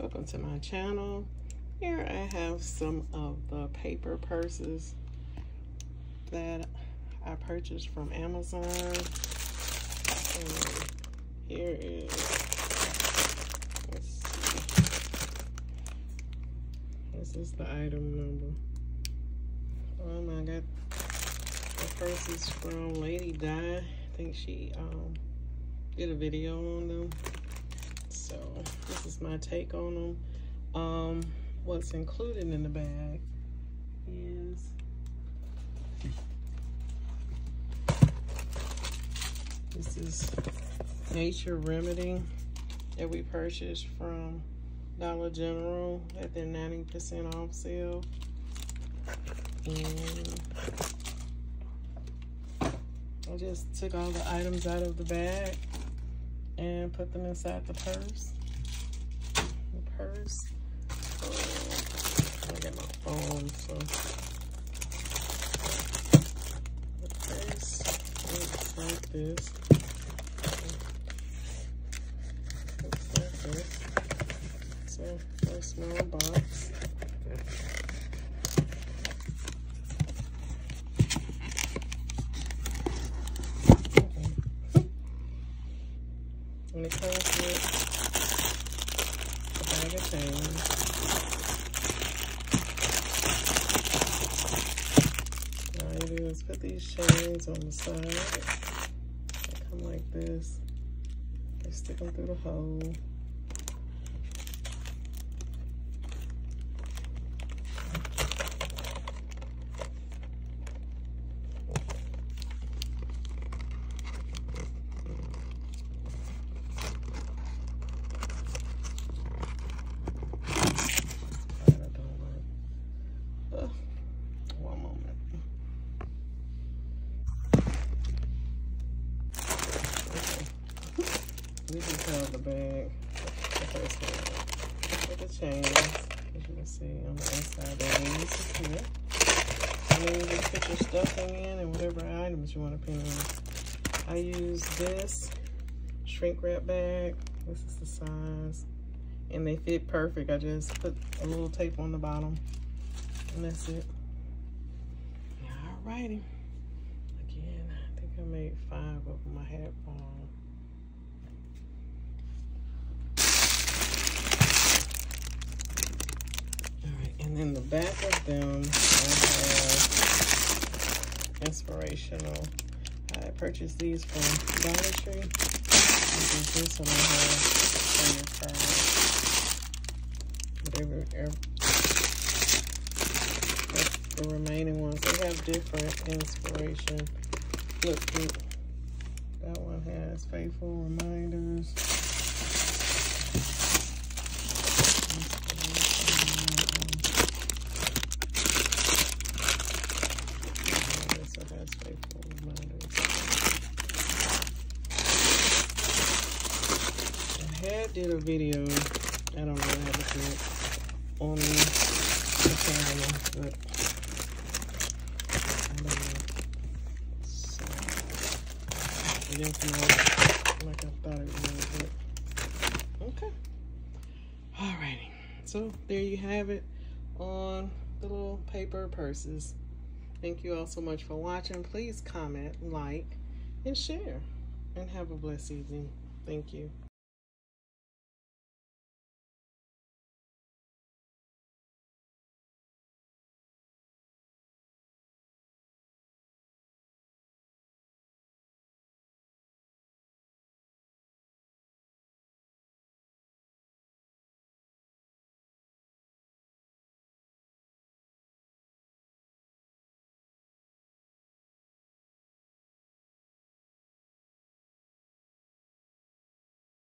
welcome to my channel. Here I have some of the paper purses that I purchased from Amazon. And here is this is the item number. Um I got the purses from Lady Di. I think she um did a video on them so this is my take on them um what's included in the bag is this is nature remedy that we purchased from Dollar General at their 90% off sale. And I just took all the items out of the bag and put them inside the purse. The purse. Oh, I got my phone, so. The purse looks like this. Looks like this. A, a small box. And it comes a bag of. All do is put these chains on the side. They come like this. They stick them through the hole. We just held the bag, the first one, with the chains, as you can see on the inside, they need to. And then you just put your stuffing in and whatever items you want to put in. I use this shrink wrap bag. This is the size. And they fit perfect. I just put a little tape on the bottom. And that's it. Alrighty. Again, I think I made five of them. I had And in the back of them, I have inspirational. I purchased these from Dollar Tree. This one I have the remaining ones, they have different inspiration. Look, look. That one has faithful reminders. Did a video, I don't know how to do it, on the channel, but I don't know. So, didn't like I thought it would, but okay. Alrighty, so there you have it on the little paper purses. Thank you all so much for watching. Please comment, like, and share. And have a blessed evening. Thank you.